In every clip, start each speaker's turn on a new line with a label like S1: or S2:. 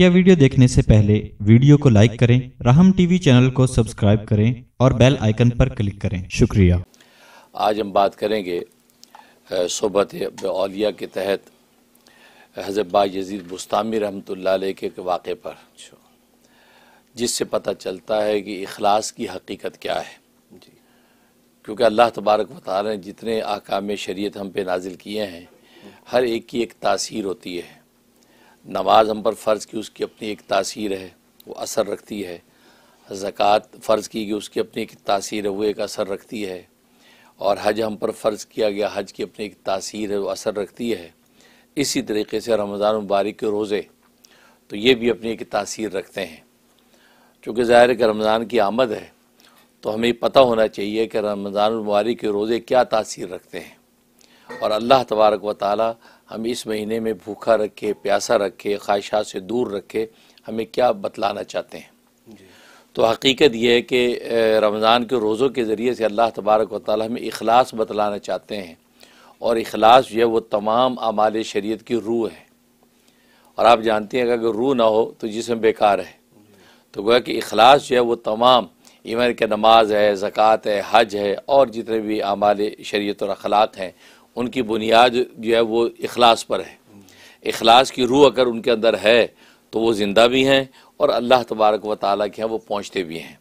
S1: बकिया video देखने से पहले वीडियो को लाइक करें, राहम टीवी चैनल को सब्सक्राइब करें और बेल आइकन पर क्लिक करें। शुक्रिया।
S2: आज हम बात करेंगे सोबत औलिया के तहत हज़रत यजीद बुस्तामी अलैह के वाक़े पर। जिससे पता चलता है कि अखलास की हकीकत क्या है। क्योंकि अल्लाह तबारक वाली ने जितने आकाम शरीयत हम पे नाजिल किए हैं, हर एक की एक तासीर होती है। नमाज़ हम पर फ़र्ज़ की उसकी अपनी एक तासीर है, वो असर रखती है। ज़क़़त फ़र्ज़ की गई उसकी अपनी एक तासीर है, वो एक असर रखती है। और हज हम पर फ़र्ज़ किया गया, हज की अपनी एक तासीर है, वो असर रखती है। इसी तरीके से रमज़ान मुबारक के रोज़े तो ये भी अपनी एक तासीर रखते हैं। चूँकि ज़ाहिर कि रमज़ान की आमद है तो हमें पता होना चाहिए कि रमज़ान मुबारक के रोज़े क्या तासीर रखते हैं। और अल्लाह तबारक व ताली हम इस महीने में भूखा रखे प्यासा रखे ख्वाहिशात से दूर रखे हमें क्या बतलाना चाहते हैं? तो हकीकत यह है कि रमज़ान के रोज़ों के ज़रिए से अल्लाह तबारक वाली हमें अखलास बतलाना चाहते हैं। और अखलास जो है वो तमाम अमाल शरीत की रूह है। और आप जानते हैं अगर रूह ना हो तो जिसम बेकार है। तो गोया कि अखलास जो है वो तमाम इवन के नमाज़ है ज़क़़त है हज है और जितने भी अमाल शरीत और अखलाक हैं उनकी बुनियाद जो है वो अखलास पर है। अखलास की रूह अगर उनके अंदर है तो वो ज़िंदा भी हैं और अल्लाह तबारक व ताली के यहाँ वो पहुँचते भी हैं।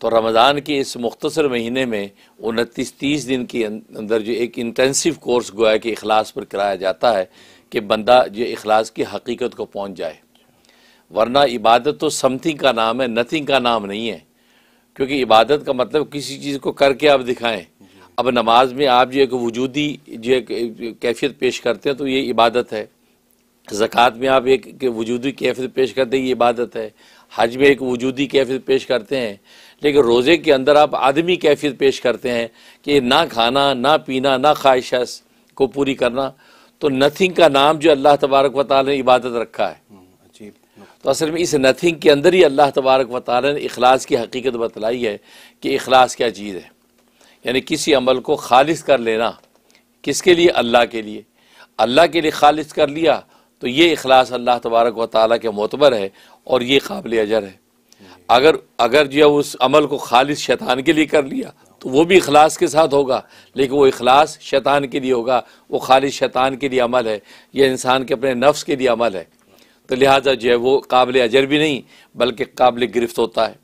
S2: तो रमज़ान के इस मुख्तर महीने में उनतीस तीस दिन के अंदर जो एक इंटेंसिव कोर्स गोया कि अखलास पर कराया जाता है कि बंदा जो अखलास की हकीकत को पहुँच जाए। वरना इबादत तो समथिंग का नाम है, नथिंग का नाम नहीं है। क्योंकि इबादत का मतलब किसी चीज़ को करके आप दिखाएँ। अब नमाज़ में आप जो एक वजूदी जो एक कैफियत पेश करते हैं तो ये इबादत है। ज़क़़त में आप एक वजूदी कैफियत पेश करते हैं ये इबादत है। हज में एक वजूदी कैफियत पेश करते हैं। लेकिन रोज़े के अंदर आप आदमी कैफियत पेश करते हैं कि ना खाना ना पीना ना ख्वाहिश को पूरी करना। तो नथिंग का नाम जो अल्लाह तबारक व ने इबादत रखा है। हम्म, तो असल में इस नथिंग के अंदर ही अल्लाह तबारक व ने अखलास की हकीकत बतलाई है कि अखलास क्या चीज़ है। यानी किसी अमल को खालिश कर लेना किसके लिए? अल्लाह के लिए। अल्लाह के लिए खालिश कर लिया तो ये अखलास अल्लाह तबारक व ताली के मोतबर है और ये काबिल अजर है। अगर अगर जो है उस अमल को खालिश शैतान के लिए कर लिया तो वो भी अखलास के साथ होगा, लेकिन वो अखलास शैतान के लिए होगा, वो खालिश शैतान के लिए अमल है यह इंसान के अपने नफ्स के लिए अमल है। तो लिहाजा जो है वो काबिल अजर भी नहीं, बल्कि काबिल गिरफ्त होता है।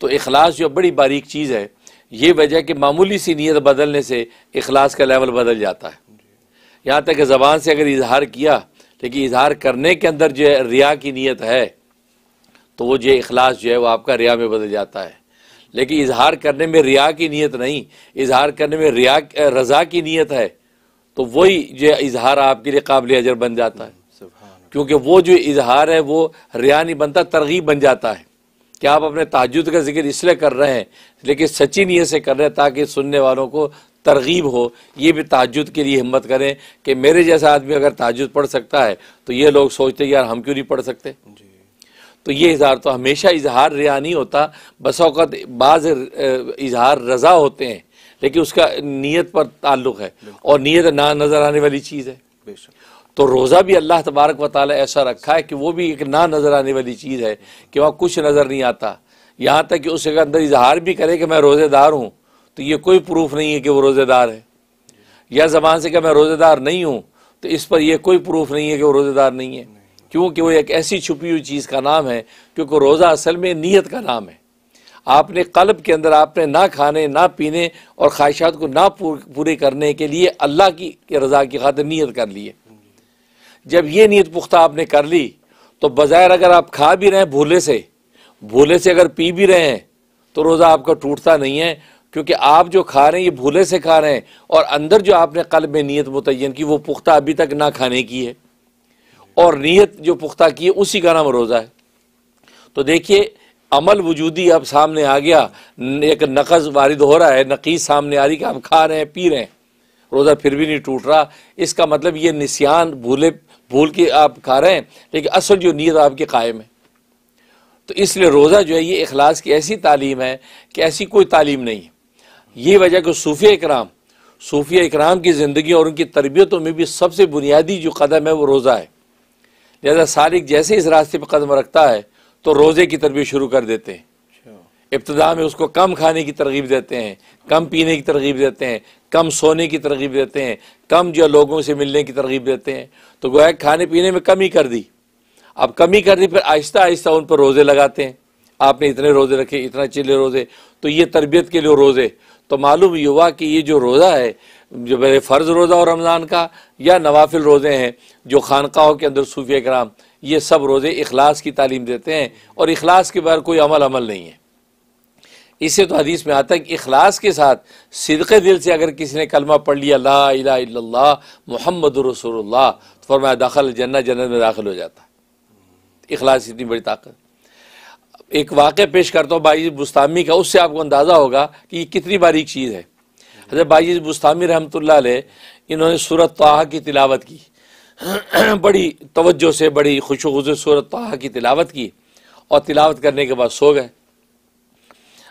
S2: तो अखलास जो बड़ी बारीक चीज़ है ये वजह कि मामूली सी नीयत बदलने से अखलास का लेवल बदल जाता है। यहाँ तक कि ज़बान से अगर इजहार किया लेकिन इजहार करने के अंदर जो है रिया की नीयत है तो वो जो अखलास जो है वो आपका रिया में बदल जाता है। लेकिन इजहार करने में रिया की नीयत नहीं इजहार करने में रिया रज़ा की नीयत है तो वही जो इजहार आपके लिए काबिल अजर बन जाता है। क्योंकि वो जो इजहार है वो रिया नहीं बनता तरगीब बन जाता है। कि आप अपने ताजुद का ज़िक्र इसलिए कर रहे हैं लेकिन सच्ची नीयत से कर रहे हैं ताकि सुनने वालों को तरगीब हो। ये भी ताजुद के लिए हिम्मत करें कि मेरे जैसा आदमी अगर ताजुद पढ़ सकता है तो ये लोग सोचते यार हम क्यों नहीं पढ़ सकते? तो ये इजहार तो हमेशा इजहार रिया नहीं होता। बसौकत बाज इजहार रज़ा होते हैं लेकिन उसका नीयत पर ताल्लुक़ है। और नीयत ना नज़र आने वाली चीज़ है। तो रोज़ा भी अल्लाह तबारक व ऐसा रखा है कि वो भी एक ना नज़र आने वाली चीज़ है कि वहाँ कुछ नज़र नहीं आता। यहाँ तक कि उसके अंदर इजहार भी करे कि मैं रोज़ेदार हूँ तो ये कोई प्रूफ नहीं है कि वो रोज़ेदार है। या ज़बान से कि मैं रोज़ेदार नहीं हूँ तो इस पर यह कोई प्रूफ नहीं है कि वो रोज़ेदार नहीं है। क्योंकि वो एक ऐसी छुपी हुई चीज़ का नाम है, क्योंकि रोज़ा असल में नीयत का नाम है। आपने कल्ब के अंदर आपने ना खाने, ना पीने और ख्वाहिशात को ना पूरे करने के लिए अल्लाह की रज़ा की खातिर नीयत कर ली है। जब ये नीयत पुख्ता आपने कर ली तो बज़ाहिर अगर आप खा भी रहे हैं भूले से भूले से अगर पी भी रहे हैं तो रोज़ा आपका टूटता नहीं है, क्योंकि आप जो खा रहे हैं, ये भूले से खा रहे हैं, और अंदर जो आपने कल में नीयत मुतन की, वो पुख्ता अभी तक ना खाने की है। और नीयत जो पुख्ता की है, उसी का नाम रोज़ा है। तो देखिए, अमल वजूदी अब सामने आ गया एक नकज वारिद हो रहा है, नकीस सामने आ रही कि आप खा रहे हैं, पी रहे हैं। रोज़ा फिर भी नहीं टूट रहा। इसका मतलब ये निशान भूले भूल के आप खा रहे हैं लेकिन असल जो नीयत आपकी कायम है। तो इसलिए रोज़ा जो है ये अखलास की ऐसी तालीम है कि ऐसी कोई तालीम नहीं है। ये वजह कि सूफिया इकराम सूफिया इकराम की ज़िंदगी और उनकी तरबियतों में भी सबसे बुनियादी जो कदम है वो रोज़ा है। लिहाजा सालिक जैसे इस रास्ते पर कदम रखता है तो रोज़े की तरबियत शुरू कर देते हैं। इब्तदा में उसको कम खाने की तरगीब देते हैं कम पीने की तरगीब देते हैं कम सोने की तरगीब देते हैं, कम जो लोगों से मिलने की तरगीब देते हैं। तो गोया खाने पीने में कमी कर दी। अब कमी कर दी, फिर आहिस्ता आहिस्ता उन पर रोज़े लगाते हैं। आपने इतने रोज़े रखे, इतना चिल्ले रोज़े तो ये तरबियत के लिए रोज़े। तो मालूम ये हुआ कि ये जो रोज़ा है, जो मेरे फ़र्ज़ रोज़ा और रमज़ान का, या नवाफिल रोज़े हैं, जो खानकाहों के अंदर सूफिया कराम ये सब रोज़े अखलास की तालीम देते हैं, और अखलास के बाद कोई अमल अमल नहीं है। इससे तो हदीस में आता है कि अखलास के साथ सिदक़ दिल से अगर किसी ने कलमा पढ़ लिया, ला मोहम्मद रसूलुल्लाह तो फरमाया दाखिल जन्ना जन्नत में दाखिल हो जाता है। अखलास इतनी बड़ी ताकत। एक वाक़ पेश करता हूँ बाईज बुस्तामी का, उससे आपको अंदाज़ा होगा कि ये कितनी बारीक चीज़ है। हज़रत बाईज बुस्तामी रहमत इन्होंने सूरत तहा की तिलावत की। बड़ी तवज्जो से, बड़ी खुश सूरत तहा की तिलावत की और तिलावत करने के बाद सो गए।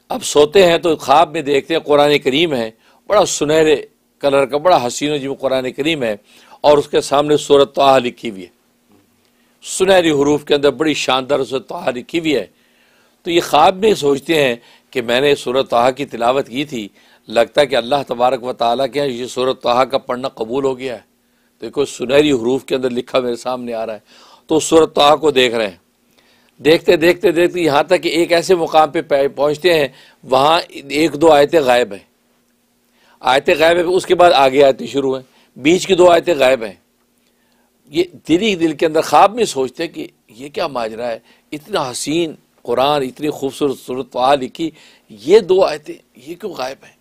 S2: अब सोते हैं तो ख्वाब में देखते हैं कुरान करीम है, बड़ा सुनहरे कलर का, बड़ा हसीन जी कुरान करीम है, और उसके सामने सूरत तहा लिखी हुई है। सुनहरी हरूफ के अंदर बड़ी शानदार सूरत तहा लिखी हुई है। तो ये ख्वाब में सोचते हैं कि मैंने सूरत तहा की तिलावत की थी, लगता है कि अल्लाह तबारक व ताली के ये सूरत तहा का पढ़ना कबूल हो गया है। देखो, सुनहरी हरूफ के अंदर लिखा मेरे सामने आ रहा है। तो सूरत तहा को देख रहे हैं। देखते देखते देखते यहाँ तक कि एक ऐसे मुकाम पे पहुँचते हैं, वहाँ एक दो आयतें गायब हैं। आयतें गायब है, उसके बाद आगे आयतें शुरू हैं। बीच की दो आयतें गायब हैं। ये दिल ही दिल के अंदर ख्वाब में सोचते हैं कि ये क्या माजरा है? इतना हसीन कुरान, इतनी खूबसूरत सूरत लिखी, ये दो आयतें, ये क्यों गायब हैं?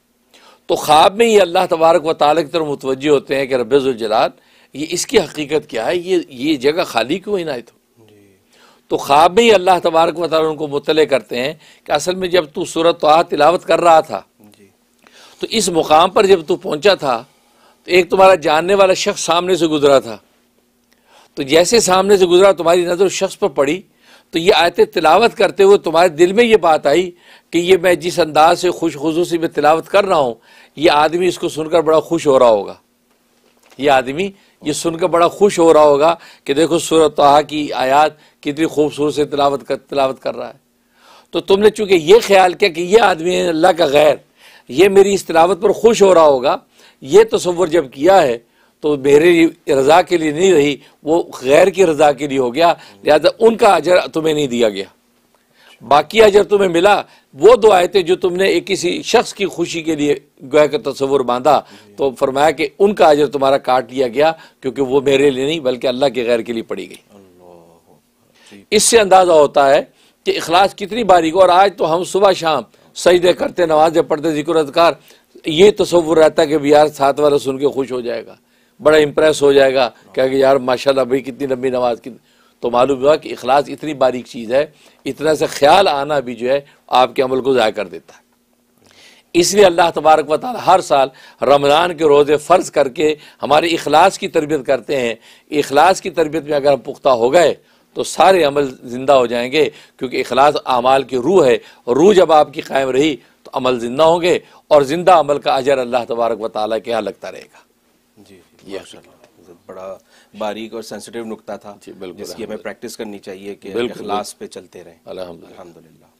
S2: तो ख्वाब में ही अल्लाह तबारक व ताल की तरफ़ मुतवजह होते हैं कि रब्ज़ुलजलाल ये इसकी हकीकत क्या है? ये ये जगह खाली क्यों इनायत हो तो ख्वाब में ही अल्लाह तबारक वाल उनको मुतल करते हैं कि असल में जब तू सूरत तो तिलावत कर रहा था तो इस मुकाम पर जब तू पहुँचा था तो एक तुम्हारा जानने वाला शख्स सामने से गुजरा था। तो जैसे सामने से गुजरा तुम्हारी नज़र शख्स पर पड़ी तो ये आयत तिलावत करते हुए तुम्हारे दिल में ये बात आई कि ये मैं जिस अंदाज से खुश खसूसी में तिलावत कर रहा हूँ ये आदमी इसको सुनकर बड़ा खुश हो रहा होगा। ये आदमी ये सुनकर बड़ा खुश हो रहा होगा कि देखो सूरत की आयात कितनी खूबसूरत से तलावत कर, तिलावत कर रहा है। तो तुमने चूँकि ये ख्याल किया कि ये आदमी है, अल्लाह का गैर, ये मेरी इस तलावत पर खुश हो रहा होगा, ये तस्वर जब किया है तो मेरे रज़ा के लिए नहीं रही, वो गैर की रज़ा के लिए हो गया, लिहाजा उनका अजर तुम्हें नहीं दिया गया। बाकी अजर तुम्हें मिला, वो दो आयतें जो तुमने एक किसी शख्स की खुशी के लिए गोया का तस्वुर बांधा तो फरमाया कि उनका अजर तुम्हारा काट लिया गया, क्योंकि वो मेरे लिए नहीं, बल्कि अल्लाह के गैर के लिए पड़ी गई। इससे अंदाज़ा होता है कि अखलास कितनी बारीक और आज तो हम सुबह शाम सजदे करते, नमाजें पढ़ते ज़िक्र अदकार ये तस्वुर रहता है कि यार साथ वाला सुन के खुश हो जाएगा। बड़ा इंप्रेस हो जाएगा क्या कि यार माशाल्लाह भाई कितनी लंबी नमाज़ की तो मालूम हुआ कि अखलास इतनी बारीक चीज़ है, इतना से ख्याल आना भी जो है आपके अमल को ज़ाय कर देता है। इसलिए अल्लाह तबारक व हर साल रमज़ान के रोज़े फ़र्ज़ करके हमारे अखलास की तरबियत करते हैं। अखलास की तरबियत में अगर हम पुख्ता हो गए तो सारे अमल ज़िंदा हो जाएँगे क्योंकि अखलास अमाल की रूह है। रूह जब आपकी कायम रही तो अमल ज़िंदा होंगे और ज़िंदा अमल का अजर अल्लाह तबारक व ताली के यहाँ लगता रहेगा।
S3: जी ये बड़ा बारीक और सेंसिटिव नुकता था जिसकी हमें प्रैक्टिस करनी चाहिए कि इखलास पे चलते रहें।
S2: अल्हम्दुलिल्लाह।